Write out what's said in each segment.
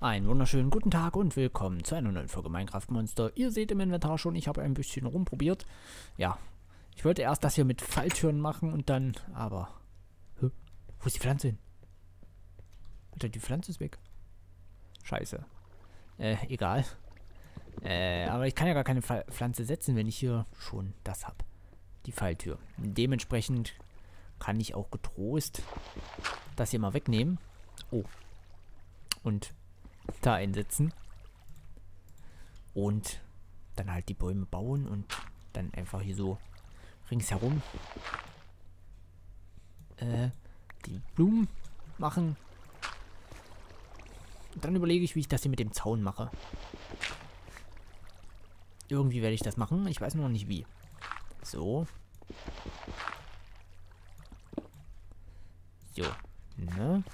Einen wunderschönen guten Tag und willkommen zu einer neuen Folge Minecraft Monster. Ihr seht im Inventar schon, ich habe ein bisschen rumprobiert. Ja, ich wollte erst das hier mit Falltüren machen und dann, aber... Hä? Wo ist die Pflanze hin? Alter, die Pflanze ist weg. Scheiße. Äh, egal. Äh, aber ich kann ja gar keine Pflanze setzen, wenn ich hier schon das habe. Die Falltür. Dementsprechend kann ich auch getrost das hier mal wegnehmen. Oh. Und da einsetzen. Und dann halt die Bäume bauen und dann einfach hier so ringsherum äh, die Blumen machen. Und dann überlege ich, wie ich das hier mit dem Zaun mache. Irgendwie werde ich das machen. Ich weiß noch nicht wie. So. Ne?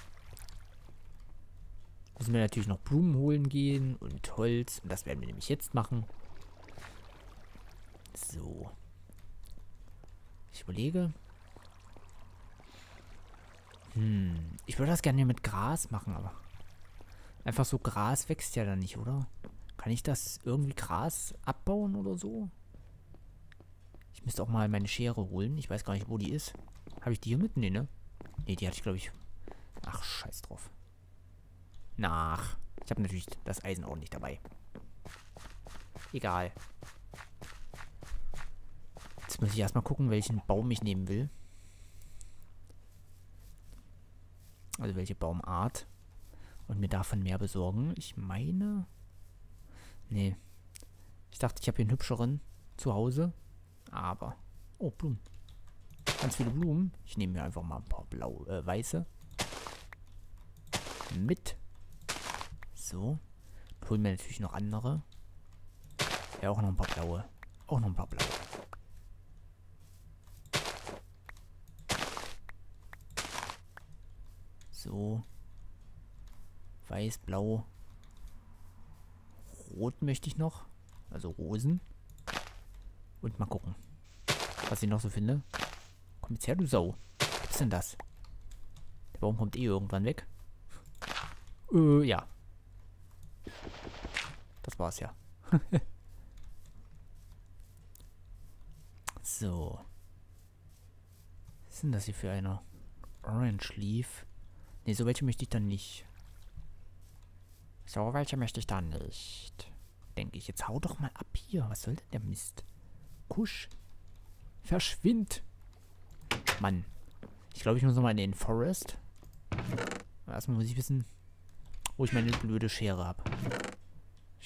Müssen wir natürlich noch Blumen holen gehen und Holz. Und das werden wir nämlich jetzt machen. So. Ich überlege. Hm. Ich würde das gerne mit Gras machen, aber... Einfach so Gras wächst ja dann nicht, oder? Kann ich das irgendwie Gras abbauen oder so? Ich müsste auch mal meine Schere holen. Ich weiß gar nicht, wo die ist. Habe ich die hier mit? Nee, ne? Nee, die hatte ich, glaube ich... Ach, scheiß drauf. Nach. Ich habe natürlich das Eisen auch nicht dabei. Egal. Jetzt muss ich erstmal gucken, welchen Baum ich nehmen will. Also welche Baumart. Und mir davon mehr besorgen. Ich meine... Nee. Ich dachte, ich habe hier einen hübscheren zu Hause. Aber... Oh, Blumen. Ganz viele Blumen. Ich nehme mir einfach mal ein paar blau, äh, weiße. Mit. So. Holen wir natürlich noch andere. Ja, auch noch ein paar blaue. Auch noch ein paar blaue. So. Weiß, blau. Rot möchte ich noch. Also Rosen. Und mal gucken, was ich noch so finde. Komm jetzt her, du Sau. Was ist denn das? Der Baum kommt eh irgendwann weg. Äh, ja. Das war's ja. so. Was denn das hier für eine? Orange Leaf. Ne, so welche möchte ich dann nicht. So welche möchte ich dann nicht. Denke ich. Jetzt hau doch mal ab hier. Was soll denn der Mist? Kusch. Verschwind. Mann. Ich glaube, ich muss nochmal in den Forest. Erstmal muss ich wissen, wo ich meine blöde Schere habe.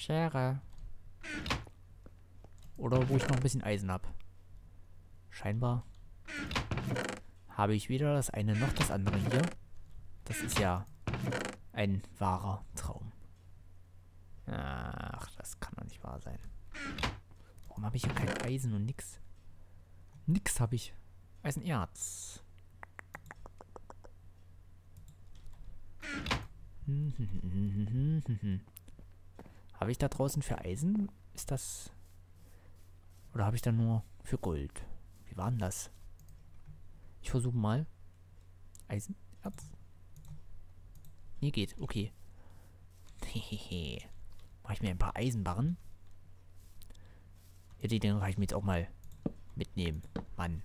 Schere. Oder wo ich noch ein bisschen Eisen habe. Scheinbar habe ich weder das eine noch das andere hier. Das ist ja ein wahrer Traum. Ach, das kann doch nicht wahr sein. Warum habe ich hier kein Eisen und nix? Nix habe ich. Eisenerz. Habe ich da draußen für Eisen? Ist das... Oder habe ich da nur für Gold? Wie war denn das? Ich versuche mal. Eisen, Erz. Nee, geht. Okay. Hehehe. Mache ich mir ein paar Eisenbarren. Ja, die Dinge kann ich mir jetzt auch mal mitnehmen. Mann.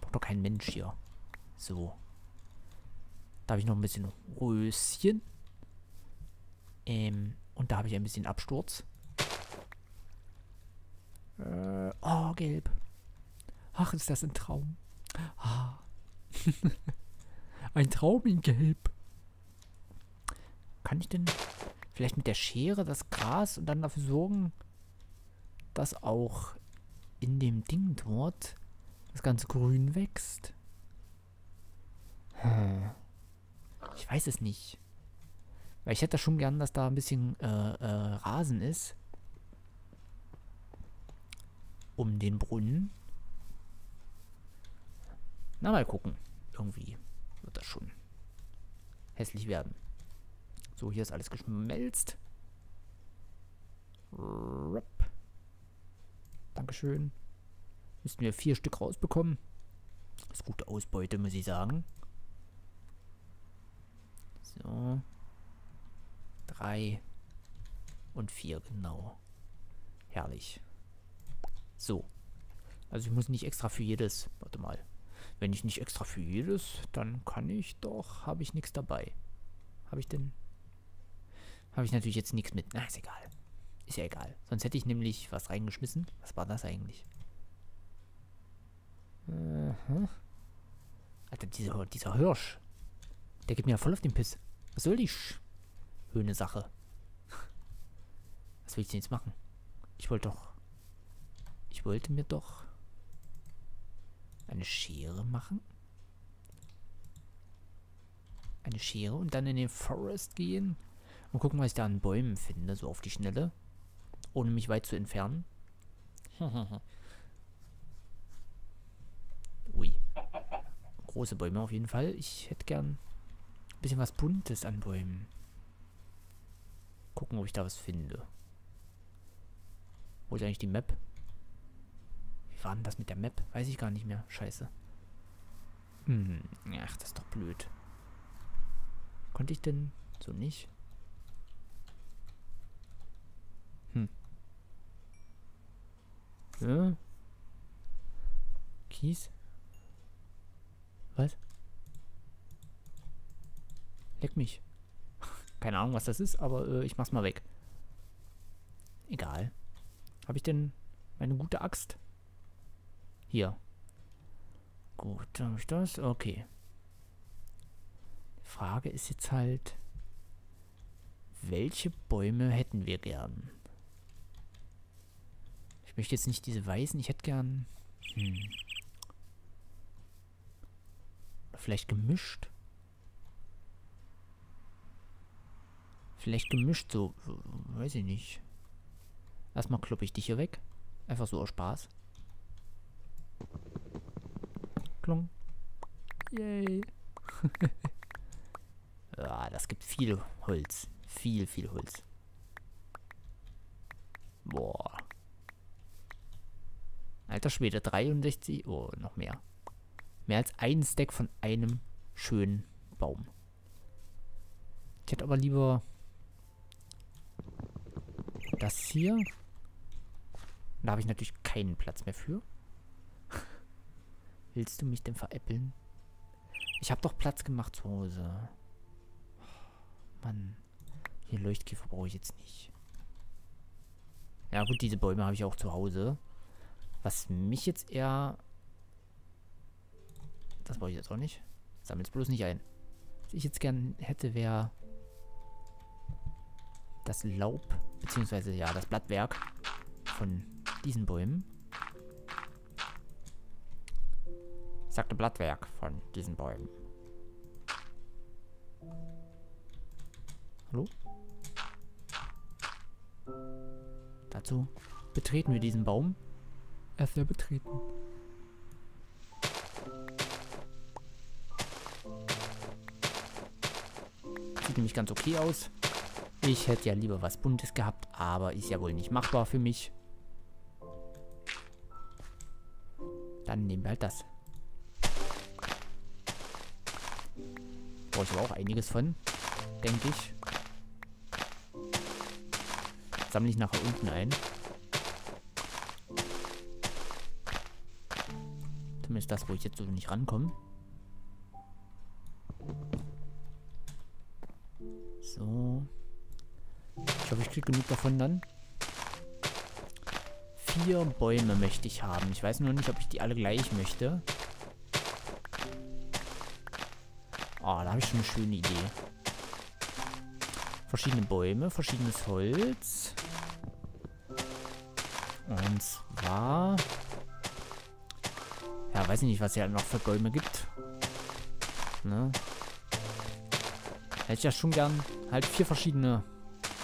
Braucht doch kein Mensch hier. So. Da habe ich noch ein bisschen Röschen. Ähm, und da habe ich ein bisschen Absturz. Äh, oh, gelb. Ach, ist das ein Traum. Ah. ein Traum in gelb. Kann ich denn vielleicht mit der Schere das Gras und dann dafür sorgen, dass auch in dem Ding dort das ganze Grün wächst? Hm. Ich weiß es nicht. Weil ich hätte schon gern, dass da ein bisschen äh, äh, Rasen ist. Um den Brunnen. Na, mal gucken. Irgendwie wird das schon hässlich werden. So, hier ist alles geschmelzt. Rup. Dankeschön. Müssten wir vier Stück rausbekommen. Das ist gute Ausbeute, muss ich sagen. So. Drei und vier, genau. Herrlich. So. Also ich muss nicht extra für jedes... Warte mal. Wenn ich nicht extra für jedes, dann kann ich doch... Habe ich nichts dabei. Habe ich denn... Habe ich natürlich jetzt nichts mit. Na, ist egal. Ist ja egal. Sonst hätte ich nämlich was reingeschmissen. Was war das eigentlich? Uh Alter, dieser, dieser Hirsch. Der geht mir ja voll auf den Piss. Was soll die schöne Sache? Was will ich denn jetzt machen? Ich wollte doch... Ich wollte mir doch... Eine Schere machen? Eine Schere und dann in den Forest gehen? Und gucken, was ich da an Bäumen finde, so auf die Schnelle. Ohne mich weit zu entfernen. Ui. Große Bäume auf jeden Fall. Ich hätte gern ein bisschen was Buntes an Bäumen. Gucken, ob ich da was finde. Wo ist eigentlich die Map? Wie war denn das mit der Map? Weiß ich gar nicht mehr. Scheiße. Hm, ach, das ist doch blöd. Konnte ich denn so nicht? Hm. Ja. Kies? Was? Leck mich. Keine Ahnung, was das ist, aber äh, ich mach's mal weg. Egal. Habe ich denn meine gute Axt? Hier. Gut, habe ich das? Okay. Die Frage ist jetzt halt, welche Bäume hätten wir gern? Ich möchte jetzt nicht diese weißen, ich hätte gern... Hm. Vielleicht gemischt? Vielleicht gemischt so, weiß ich nicht. Erstmal kloppe ich dich hier weg. Einfach so aus Spaß. Klung. Yay. ja, das gibt viel Holz. Viel, viel Holz. Boah. Alter Schwede, 63. Oh, noch mehr. Mehr als ein Stack von einem schönen Baum. Ich hätte aber lieber das hier. Da habe ich natürlich keinen Platz mehr für. Willst du mich denn veräppeln? Ich habe doch Platz gemacht zu Hause. Mann. Hier Leuchtkäfer brauche ich jetzt nicht. Ja gut, diese Bäume habe ich auch zu Hause. Was mich jetzt eher... Das brauche ich jetzt auch nicht. Sammelt es bloß nicht ein. Was ich jetzt gern hätte, wäre das Laub, beziehungsweise ja, das Blattwerk von diesen Bäumen. Ich sagte Blattwerk von diesen Bäumen. Hallo? Dazu betreten wir diesen Baum. Er ist ja betreten. Sieht nämlich ganz okay aus. Ich hätte ja lieber was Buntes gehabt, aber ist ja wohl nicht machbar für mich. Dann nehmen wir halt das. Brauche ich aber auch einiges von, denke ich. Sammle ich nachher unten ein. Zumindest das, wo ich jetzt so nicht rankomme. Kriege genug davon dann. Vier Bäume möchte ich haben. Ich weiß nur nicht, ob ich die alle gleich möchte. Oh, da habe ich schon eine schöne Idee. Verschiedene Bäume, verschiedenes Holz. Und zwar... Ja, weiß ich nicht, was es ja noch für Bäume gibt. Ne? Hätte ich ja schon gern halt vier verschiedene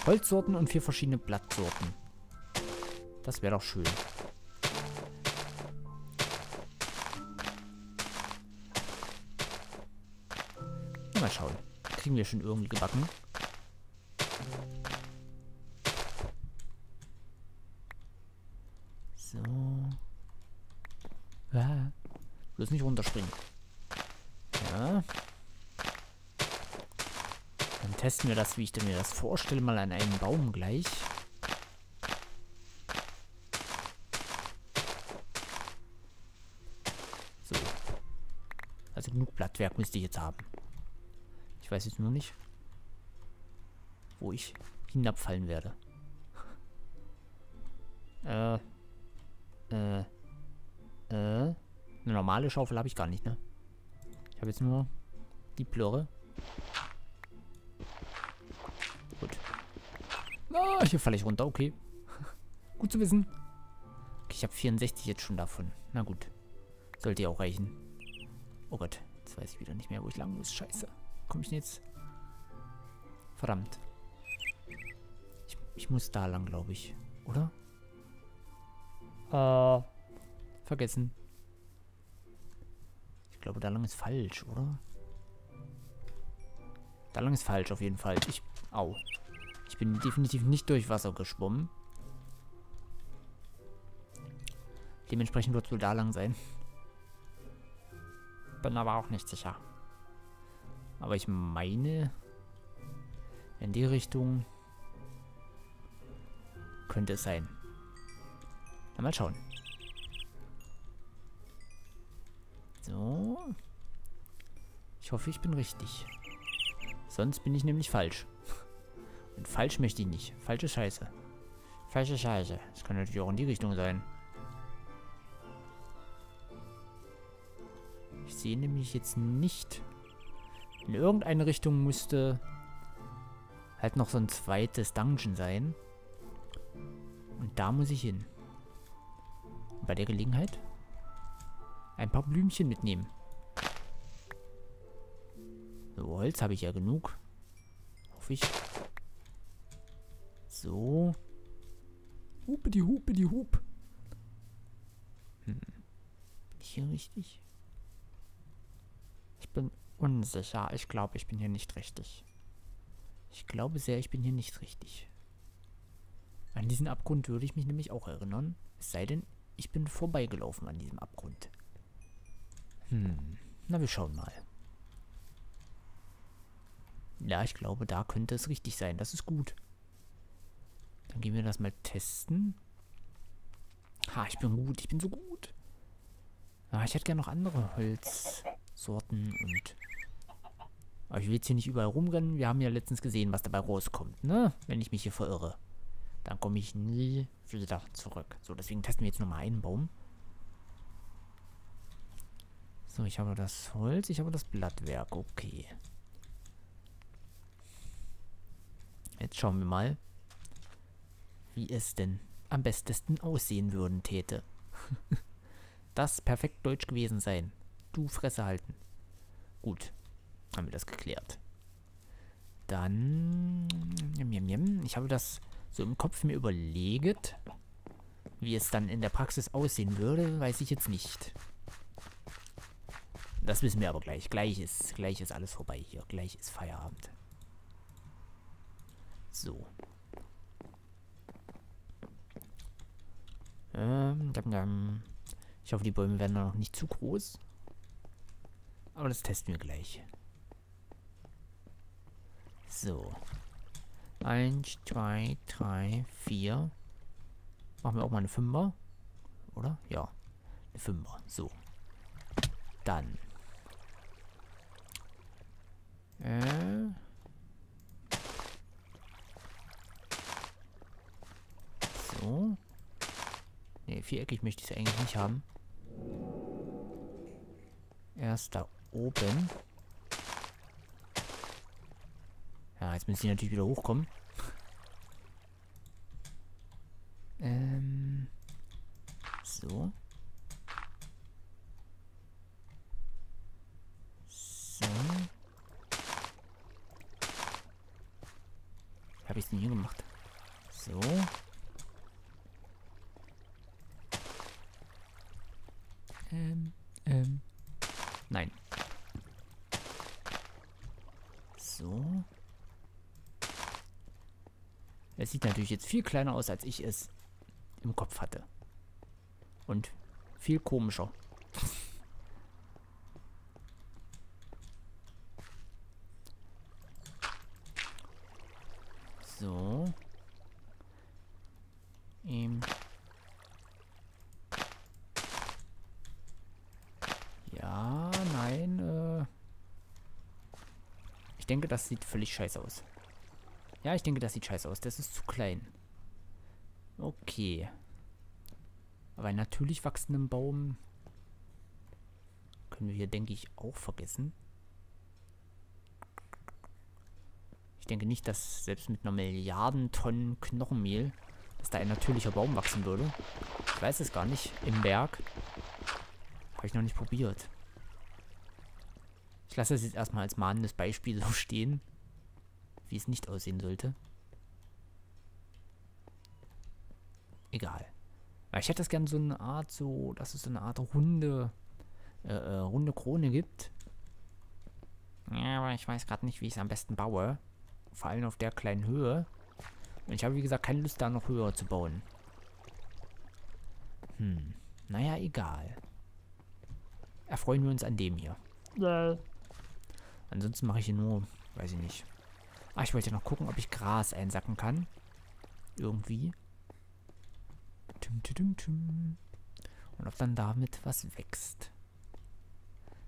Holzsorten und vier verschiedene Blattsorten. Das wäre doch schön. Mal schauen. Kriegen wir schon irgendwie gebacken. So. Ah. Bloß nicht runterspringen. Ja. Testen wir das, wie ich mir das vorstelle, mal an einem Baum gleich. So. Also genug Blattwerk müsste ich jetzt haben. Ich weiß jetzt nur nicht, wo ich hinabfallen werde. äh. Äh. Äh. Eine normale Schaufel habe ich gar nicht, ne? Ich habe jetzt nur die Plörre. Ah, hier falle ich runter, okay. gut zu wissen. Okay, ich habe 64 jetzt schon davon. Na gut. Sollte ja auch reichen. Oh Gott, jetzt weiß ich wieder nicht mehr, wo ich lang muss. Scheiße. Komme ich denn jetzt? Verdammt. Ich, ich muss da lang, glaube ich. Oder? Äh. Vergessen. Ich glaube, da lang ist falsch, oder? Da lang ist falsch, auf jeden Fall. Ich... Au. Ich bin definitiv nicht durch Wasser geschwommen. Dementsprechend wird es wohl da lang sein. Bin aber auch nicht sicher. Aber ich meine, in die Richtung könnte es sein. Na, mal schauen. So. Ich hoffe, ich bin richtig. Sonst bin ich nämlich falsch. Und falsch möchte ich nicht. Falsche Scheiße. Falsche Scheiße. Das kann natürlich auch in die Richtung sein. Ich sehe nämlich jetzt nicht. In irgendeine Richtung müsste halt noch so ein zweites Dungeon sein. Und da muss ich hin. Bei der Gelegenheit ein paar Blümchen mitnehmen. So, Holz habe ich ja genug. Hoffe ich. So. Hupe die Hupe die Hup. Hm. Bin ich hier richtig? Ich bin unsicher. Ich glaube, ich bin hier nicht richtig. Ich glaube sehr, ich bin hier nicht richtig. An diesen Abgrund würde ich mich nämlich auch erinnern. Es sei denn, ich bin vorbeigelaufen an diesem Abgrund. Hm, na wir schauen mal. Ja, ich glaube, da könnte es richtig sein. Das ist gut. Dann gehen wir das mal testen. Ha, ich bin gut. Ich bin so gut. Ah, ich hätte gerne noch andere Holzsorten und... Aber ich will jetzt hier nicht überall rumrennen. Wir haben ja letztens gesehen, was dabei rauskommt, ne? Wenn ich mich hier verirre. Dann komme ich nie wieder zurück. So, deswegen testen wir jetzt nochmal einen Baum. So, ich habe das Holz, ich habe das Blattwerk. Okay. Jetzt schauen wir mal, wie es denn am besten aussehen würden täte. das perfekt deutsch gewesen sein. Du Fresse halten. Gut, haben wir das geklärt. Dann, ich habe das so im Kopf mir überlegt. Wie es dann in der Praxis aussehen würde, weiß ich jetzt nicht. Das wissen wir aber gleich. Gleich ist, gleich ist alles vorbei hier. Gleich ist Feierabend. So. Ähm, ich hoffe, die Bäume werden noch nicht zu groß. Aber das testen wir gleich. So. Eins, zwei, drei, vier. Machen wir auch mal eine Fünfer. Oder? Ja. Eine Fünfer. So. Dann. Äh. So. Ne, viereckig möchte ich es eigentlich nicht haben. Erst da oben. Ja, jetzt müssen sie natürlich wieder hochkommen. ähm. So. So. Wie habe ich es denn hier gemacht? So. Ähm, ähm. Nein. So. Sieht natürlich jetzt viel kleiner aus, als ich es im Kopf hatte. Und viel komischer. So. Ähm. Ja, nein, äh. Ich denke, das sieht völlig scheiße aus. Ja, ich denke, das sieht scheiße aus. Das ist zu klein. Okay. Aber einen natürlich wachsenden Baum können wir hier, denke ich, auch vergessen. Ich denke nicht, dass selbst mit einer Milliarden Tonnen Knochenmehl, dass da ein natürlicher Baum wachsen würde. Ich weiß es gar nicht. Im Berg. Habe ich noch nicht probiert. Ich lasse es jetzt erstmal als mahnendes Beispiel so stehen, wie es nicht aussehen sollte. Egal. Weil ich hätte das gerne so eine Art, so, dass es so eine Art runde, äh, äh, runde Krone gibt. Ja, aber ich weiß gerade nicht, wie ich es am besten baue. Vor allem auf der kleinen Höhe. Und ich habe, wie gesagt, keine Lust, da noch höher zu bauen. Hm. Naja, egal. Erfreuen wir uns an dem hier. Ja. Ansonsten mache ich hier nur, weiß ich nicht. Ah, ich wollte noch gucken, ob ich Gras einsacken kann. Irgendwie. Und ob dann damit was wächst.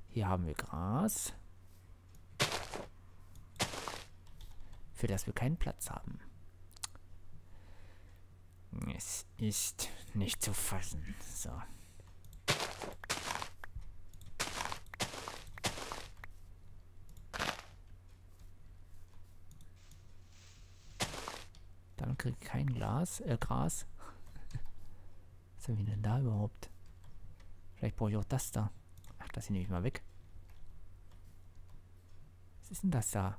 Hier haben wir Gras. Für das wir keinen Platz haben. Es ist nicht zu fassen. So. Ich kein Glas, äh, Gras. Was haben wir denn da überhaupt? Vielleicht brauche ich auch das da. Ach, das hier nehme ich mal weg. Was ist denn das da?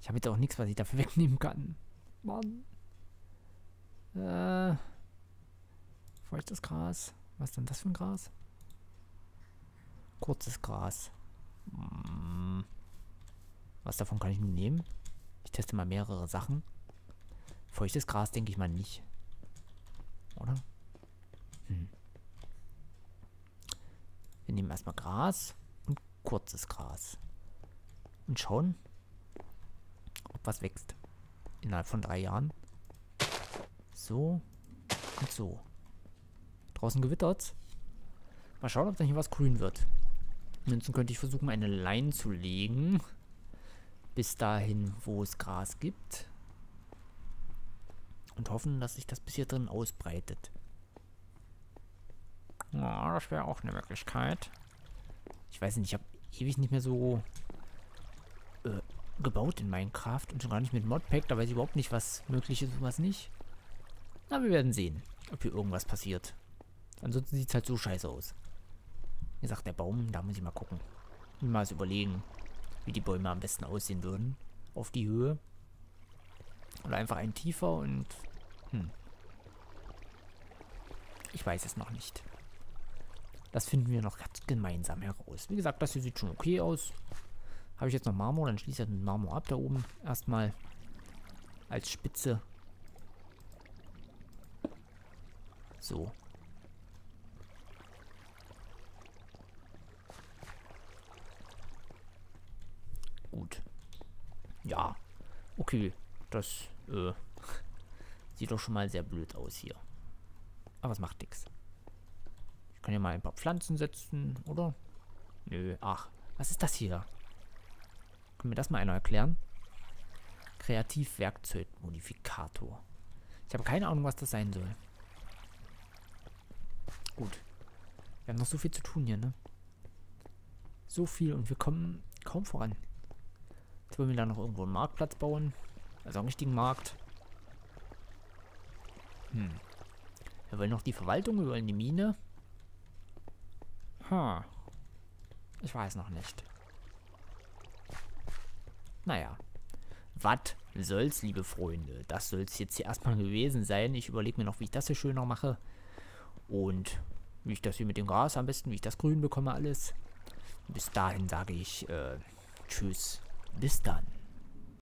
Ich habe jetzt auch nichts, was ich dafür wegnehmen kann. Mann. Äh. Feuchtes Gras. Was ist denn das für ein Gras? Kurzes Gras. Hm. Was davon kann ich nun nehmen? Ich teste mal mehrere Sachen. Feuchtes Gras denke ich mal nicht. Oder? Hm. Wir nehmen erstmal Gras und kurzes Gras. Und schauen, ob was wächst. Innerhalb von drei Jahren. So und so. Draußen gewittert's. Mal schauen, ob da hier was grün wird. Münzen könnte ich versuchen, eine Line zu legen bis dahin, wo es Gras gibt. Und hoffen, dass sich das bis hier drin ausbreitet. Ja, das wäre auch eine Möglichkeit. Ich weiß nicht, ich habe ewig nicht mehr so äh, gebaut in Minecraft und schon gar nicht mit Modpack. Da weiß ich überhaupt nicht, was möglich ist und was nicht. Na, wir werden sehen, ob hier irgendwas passiert. Ansonsten sieht es halt so scheiße aus. Wie gesagt, der Baum, da muss ich mal gucken. Mal überlegen wie die Bäume am besten aussehen würden. Auf die Höhe. Oder einfach ein tiefer und... Hm. Ich weiß es noch nicht. Das finden wir noch ganz gemeinsam heraus. Wie gesagt, das hier sieht schon okay aus. Habe ich jetzt noch Marmor, dann schließe ich den Marmor ab da oben. Erstmal als Spitze. So. Gut. Ja. Okay. Das äh, sieht doch schon mal sehr blöd aus hier. Aber es macht nichts. Ich kann ja mal ein paar Pflanzen setzen, oder? Nö. Ach, was ist das hier? Können wir das mal einer erklären? Kreativwerkzeugmodifikator. Ich habe keine Ahnung, was das sein soll. Gut. Wir haben noch so viel zu tun hier, ne? So viel und wir kommen kaum voran. Jetzt wollen wir da noch irgendwo einen Marktplatz bauen. Also einen richtigen Markt. Hm. Wir wollen noch die Verwaltung, wir wollen die Mine. Hm. Ich weiß noch nicht. Naja. Was soll's, liebe Freunde? Das soll's jetzt hier erstmal gewesen sein. Ich überlege mir noch, wie ich das hier schöner mache. Und wie ich das hier mit dem Gras am besten, wie ich das grün bekomme, alles. Bis dahin sage ich, äh, tschüss. Bis dann.